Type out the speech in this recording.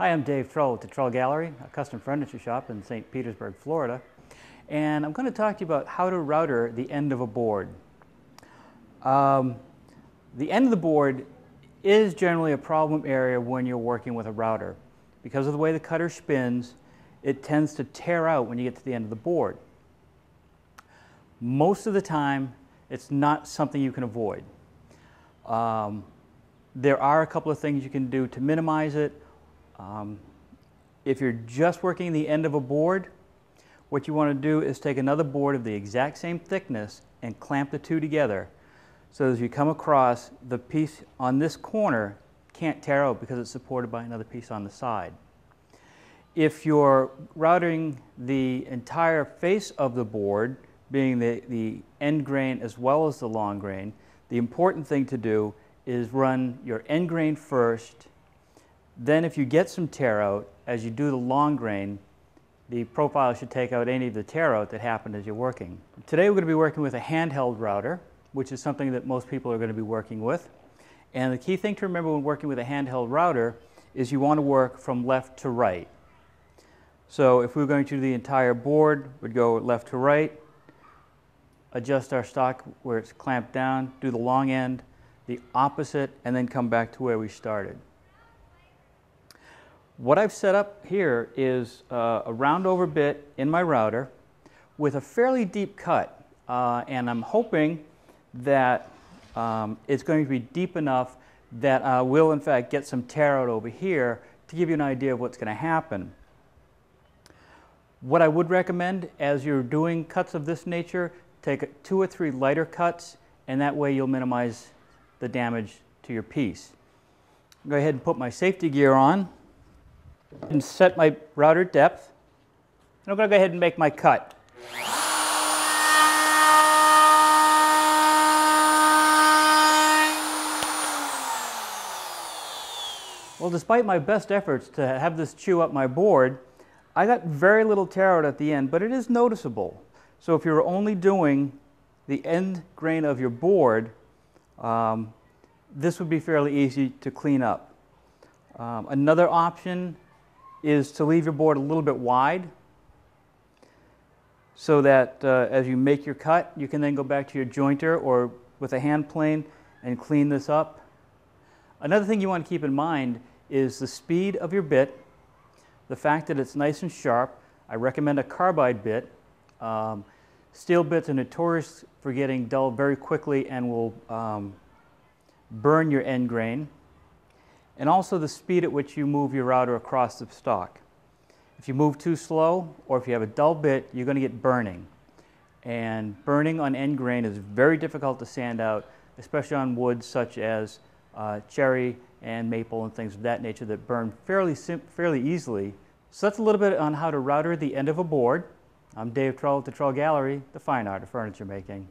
Hi, I'm Dave Trull at the Trull Gallery, a custom furniture shop in St. Petersburg, Florida. And I'm going to talk to you about how to router the end of a board. Um, the end of the board is generally a problem area when you're working with a router. Because of the way the cutter spins, it tends to tear out when you get to the end of the board. Most of the time, it's not something you can avoid. Um, there are a couple of things you can do to minimize it um, if you're just working the end of a board, what you want to do is take another board of the exact same thickness and clamp the two together so as you come across the piece on this corner can't tear out because it's supported by another piece on the side. If you're routing the entire face of the board, being the, the end grain as well as the long grain, the important thing to do is run your end grain first then if you get some tear out, as you do the long grain, the profile should take out any of the tear out that happened as you're working. Today we're going to be working with a handheld router, which is something that most people are going to be working with. And the key thing to remember when working with a handheld router is you want to work from left to right. So if we are going to do the entire board, we'd go left to right, adjust our stock where it's clamped down, do the long end, the opposite, and then come back to where we started. What I've set up here is uh, a round over bit in my router with a fairly deep cut. Uh, and I'm hoping that um, it's going to be deep enough that I will in fact get some tear out over here to give you an idea of what's going to happen. What I would recommend as you're doing cuts of this nature, take two or three lighter cuts and that way you'll minimize the damage to your piece. Go ahead and put my safety gear on and set my router depth. And I'm going to go ahead and make my cut. Well, despite my best efforts to have this chew up my board, I got very little tear out at the end, but it is noticeable. So if you're only doing the end grain of your board, um, this would be fairly easy to clean up. Um, another option is to leave your board a little bit wide so that uh, as you make your cut, you can then go back to your jointer or with a hand plane and clean this up. Another thing you want to keep in mind is the speed of your bit, the fact that it's nice and sharp. I recommend a carbide bit. Um, steel bits are notorious for getting dull very quickly and will um, burn your end grain and also the speed at which you move your router across the stock. If you move too slow or if you have a dull bit, you're going to get burning. And burning on end grain is very difficult to sand out, especially on woods such as uh, cherry and maple and things of that nature that burn fairly, fairly easily. So that's a little bit on how to router the end of a board. I'm Dave Trull at the Trull Gallery, the fine art of furniture making.